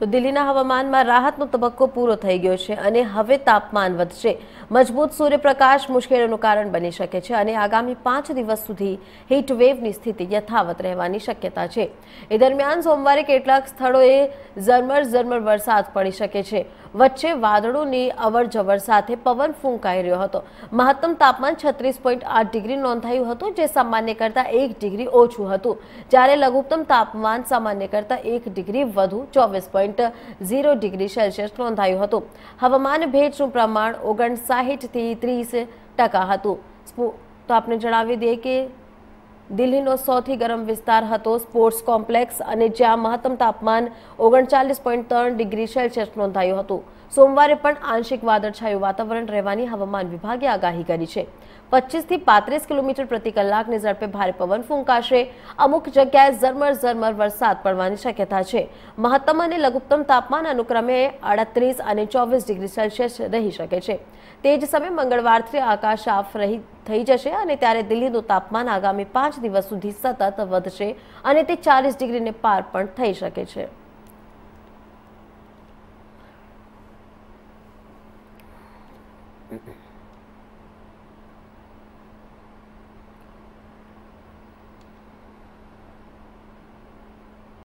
તો દિલ્હીના હવામાનમાં રાહતનો તબક્કો પૂરો થઈ ગયો છે અને હવે તાપમાન વધશે. મજબૂત સૂર્યપ્રકાશ મુશ્કેલીનું કારણ બની શકે છે અને આગામી પાંચ દિવસ સુધી હીટવેવની સ્થિતિ યથાવત રહેવાની શક્યતા છે. એ દરમિયાન સોમવારે કેટલાક સ્થળોએ ઝરમર ઝરમર વરસાદ પડી શકે છે. વચ્ચે વાદળોની અવરજવર સાથે પવન ફૂંકાઈ રહ્યો હતો. મહત્તમ તાપમાન છત્રીસ પોઈન્ટ આઠ ડિગ્રી નોંધાયું હતું, જે સામાન્ય કરતાં એક ડિગ્રી ઓછું હતું. જ્યારે લઘુત્તમ તાપમાન સામાન્ય કરતાં એક ડિગ્રી વધુ ચોવીસ પોઈન્ટ ઝીરો ડિગ્રી સેલ્સિયસ નોંધાયું હતું. હવામાન ભેજનું પ્રમાણ ઓગણસાહીઠથી ત્રીસ ટકા હતું. તો આપણે જણાવી દઈએ કે દિલ્હીનો સૌથી ગરમ વિસ્તાર હતો સ્પોર્ટ્સ કોમ્પ્લેક્સ અને જ્યાં મહત્તમ તાપમાન ઓગણચાલીસ પોઈન્ટ ત્રણ ડિગ્રી સેલ્સિયસ નોંધાયું હતું. સોમવારે પણ આંશિક વાદળછાયું વાતાવરણ રહેવાની હવામાન વિભાગે આગાહી કરી છે. પચીસથી પાંત્રીસ કિલોમીટર પ્રતિ કલાકની ઝડપે ભારે પવન ફૂંકાશે. અમુક જગ્યાએ ઝરમર ઝરમર વરસાદ પડવાની શક્યતા છે. મહત્તમ અને લઘુત્તમ તાપમાન અનુક્રમે આડત્રીસ અને ચોવીસ ડિગ્રી સેલ્સિયસ રહી શકે છે. તે જ સમયે મંગળવારથી આકાશ સાફ રહી થઈ જશે અને ત્યારે દિલ્હીનું તાપમાન આગામી પાંચ દિવસ સુધી સતત વધશે અને તે ચાલીસ ડિગ્રીને પાર પણ થઈ શકે છે Mm-mm.